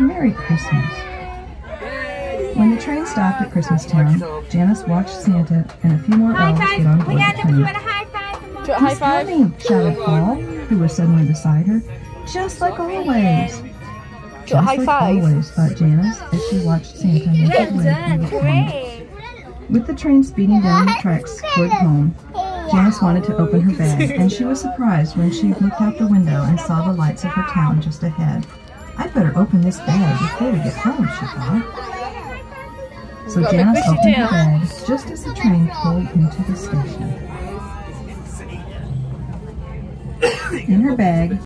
Merry Christmas. When the train stopped at Christmastown, Janice watched Santa and a few more High elves five. get on We board the to do train. a high five. Come. Do a high He's five. coming, shouted Paul, who was suddenly beside her, just like always. Do a high like five. always, thought Janice as she watched Santa make his way through the With the train speeding down the tracks toward home, Janice wanted to open her bag, and she was surprised when she looked out the window and saw the lights of her town just ahead. I'd better open this bag before we get home, she thought. So Got a big Janice opened tail. her bag just as the train pulled into the station. In her bag